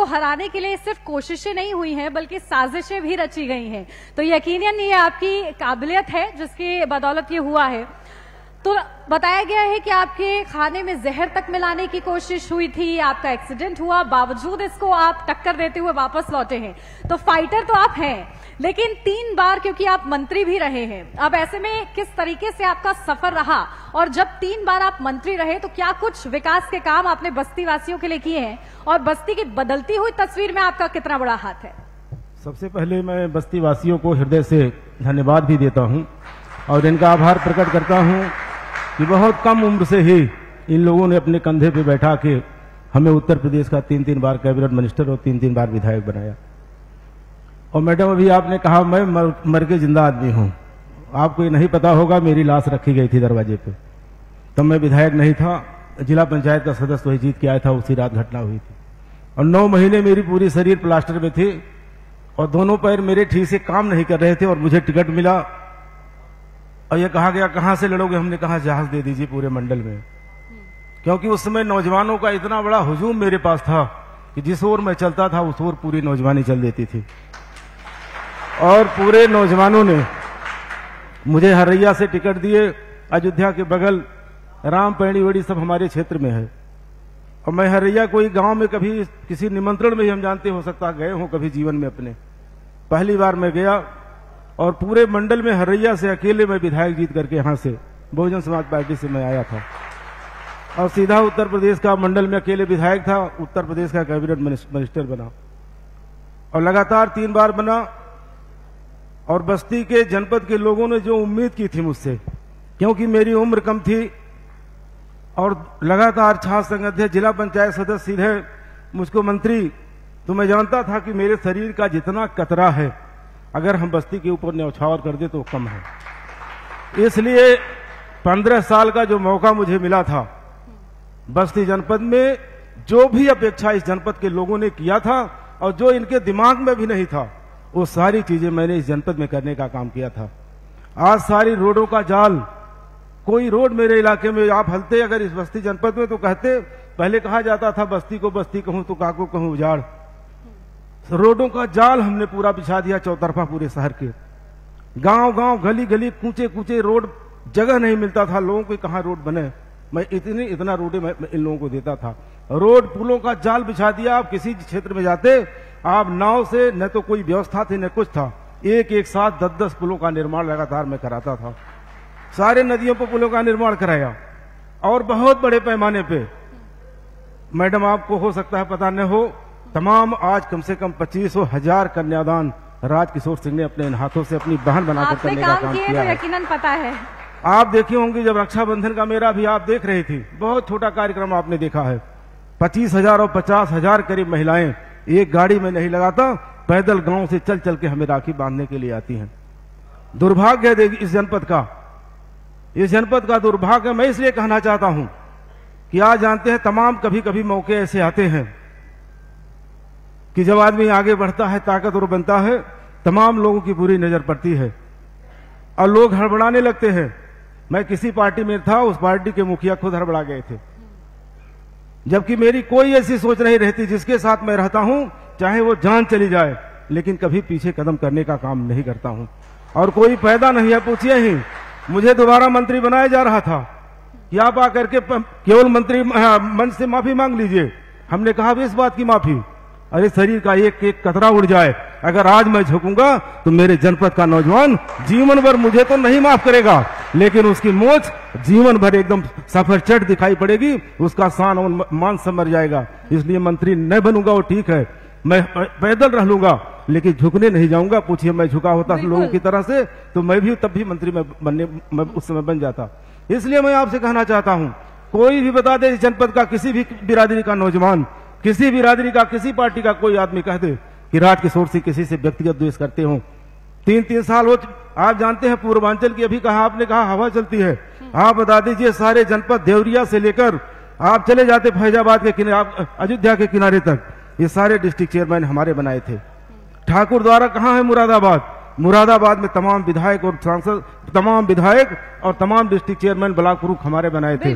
उसको हराने के लिए सिर्फ़ कोशिशें नहीं हुई हैं, बल्कि साजिशें भी रची गई हैं। तो यकीनन ये आपकी काबिलियत है, जिसकी बदौलत ये हुआ है। तो बताया गया है कि आपके खाने में जहर तक मिलाने की कोशिश हुई थी, आपका एक्सीडेंट हुआ, बावजूद इसको आप टक्कर देते हुए वापस लौटे हैं। तो फाइटर तो आप हैं लेकिन तीन बार क्योंकि आप मंत्री भी रहे हैं, अब ऐसे में किस तरीके से आपका सफ़र रहा? और जब तीन बार आप मंत्री रहे तो क्या कुछ विकास के काम आपने बस्ती वासियों के लिए किए हैं? और बस्ती की बदलती हुई तस्वीर में आपका कितना बड़ा हाथ है? सबसे पहले मैं बस्ती वासियों को हृदय से धन्यवाद भी देता हूँ और इनका आभार प्रकट करता हूँ कि बहुत कम उम्र से ही इन लोगों ने अपने कंधे पे बैठा के हमें उत्तर प्रदेश का तीन तीन बार कैबिनेट मिनिस्टर और तीन तीन बार विधायक बनाया। और मैडम अभी आपने कहा मैं मर, मर के ज़िंदा आदमी हूँ। आपको ये नहीं पता होगा मेरी लाश रखी गई थी दरवाजे पे। तब मैं विधायक नहीं था जिला पंचायत का सदस्य वही जीत के आया था उसी रात घटना हुई थी। और नौ महीने मेरी पूरी शरीर प्लास्टर में थी और दोनों पैर मेरे ठीक से काम नहीं कर रहे थे और मुझे टिकट मिला। और ये कहा गया कहाँ से लड़ोगे? हमने कहा जहाज़ दे दीजिए पूरे मंडल में। क्योंकि उस समय नौजवानों का इतना बड़ा हुजूम मेरे पास था कि जिस ओर मैं चलता था उस ओर पूरी नौजवानी चल देती थी। और पूरे नौजवानों ने मुझे हरैया से टिकट दिए। अयोध्या के बगल राम पैणी वड़ी सब हमारे क्षेत्र में है। और मैं हरैया कोई गाँव में कभी किसी निमंत्रण में ही हम जानते हो सकता, गए हों कभी जीवन में अपने। पहली बार मैं गया और पूरे मंडल में हरैया से अकेले मैं विधायक जीत करके यहाँ से बहुजन समाज पार्टी से मैं आया था। और सीधा उत्तर प्रदेश का मंडल में अकेले विधायक था, उत्तर प्रदेश का कैबिनेट मिनिस्टर बना। और लगातार तीन बार बना। और बस्ती के जनपद के लोगों ने जो उम्मीद की थी मुझसे, क्योंकि मेरी उम्र कम थी और लगातार छात्र संघ अध्यक्ष, जिला पंचायत सदस्य सीधे मुझको मंत्री तो मैं जानता था कि मेरे शरीर का जितना कतरा है, अगर हम बस्ती के ऊपर न्यौछावर कर दे तो कम है। इसलिए पंद्रह साल का जो मौका मुझे मिला था, बस्ती जनपद में जो भी अपेक्षा इस जनपद के लोगों ने किया था, और जो इनके दिमाग में भी नहीं था वो सारी चीज़ें मैंने इस जनपद में करने का काम किया था। आज सारी रोडों का जाल, कोई रोड मेरे इलाके में, आप हलते अगर इस बस्ती जनपद में तो कहते, पहले कहा जाता था, बस्ती को बस्ती कहूँ तो काको कहूँ उजाड़। रोडों का जाल हमने पूरा बिछा दिया, चौतरफा पूरे शहर के। गाँव गाँव गली गली कूचे कूचे रोड, जगह नहीं मिलता था, लोगों को कहा रोड बने। मैं इतनी, इतना रोडे मैं इन लोगों को देता था। रोड, पुलों का जाल बिछा दिया, आप किसी क्षेत्र में जाते आप नाव से न तो कोई व्यवस्था थी न कुछ था। एक एक साथ दस दस पुलों का निर्माण लगातार मैं कराता था। सारे नदियों पर पुलों का निर्माण कराया। और बहुत बड़े पैमाने पे। मैडम आपको हो सकता है पता न हो तमाम आज कम से कम पच्चीस हज़ार कन्यादान राजकिशोर सिंह ने अपने इन हाथों से अपनी बहन बनाकर करने का काम किया तो है। यकीनन पता है। आप देखे होंगे जब रक्षाबंधन का मेरा भी आप देख रही थी बहुत छोटा कार्यक्रम आपने देखा है। पच्चीस हज़ार और पचास हज़ार करीब महिलाएँ एक गाड़ी में नहीं लगाता, पैदल गाँव से चल चल के हमें राखी बांधने के लिए आती हैं। दुर्भाग्य है इस जनपद का। इस जनपद का दुर्भाग्य मैं इसलिए कहना चाहता हूँ कि आज जानते हैं, तमाम कभी कभी मौके ऐसे आते हैं कि जब आदमी आगे बढ़ता है ताकतवर बनता है, तमाम लोगों की बुरी नज़र पड़ती है और लोग हड़बड़ाने लगते हैं। मैं किसी पार्टी में था, उस पार्टी के मुखिया खुद हड़बड़ा गए थे। जबकि मेरी कोई ऐसी सोच नहीं रहती जिसके साथ मैं रहता हूँ, चाहे वो जान चली जाए, लेकिन कभी पीछे कदम करने का काम नहीं करता हूँ। और कोई पैदा नहीं है, पूछिए ही। मुझे दोबारा मंत्री बनाया जा रहा था। कि आप आकर के केवल मंत्री मंच से माफ़ी मांग लीजिए? हमने कहा भी इस बात की माफ़ी। अरे शरीर का एक एक कतरा उड़ जाए। अगर आज मैं झुकूँगा तो मेरे जनपद का नौजवान जीवन भर मुझे तो नहीं माफ़ करेगा। लेकिन उसकी मोच जीवन भर एकदम सफ़र चट दिखाई पड़ेगी उसका शान और मान समर जाएगा। इसलिए मंत्री न बनूँगा वो ठीक है। मैं पैदल रह लूँगा लेकिन झुकने नहीं जाऊँगा। पूछिए मैं झुका होता लोगों की तरह से तो मैं भी तब भी मंत्री में बनने मैं उस समय बन जाता। इसलिए मैं आपसे कहना चाहता हूँ कोई भी बता दे जनपद का किसी भी बिरादरी का नौजवान किसी बिरादरी का, किसी पार्टी का कोई आदमी कह दे कि राज किशोर सिंह किसी से व्यक्तिगत द्वेष करते हो। तीन तीन साल हो आप जानते हैं पूर्वांचल की अभी कहा, आपने कहा हवा चलती है। आप बता दीजिए सारे जनपद देवरिया से लेकर आप चले जाते फैजाबाद के किनारे अयोध्या के किनारे तक। ये सारे डिस्ट्रिक्ट चेयरमैन हमारे बनाए थे। ठाकुर द्वारा कहा है मुरादाबाद? मुरादाबाद में तमाम विधायक और सांसद, तमाम विधायक और तमाम डिस्ट्रिक्ट चेयरमैन ब्लॉक प्रमुख हमारे बनाए थे।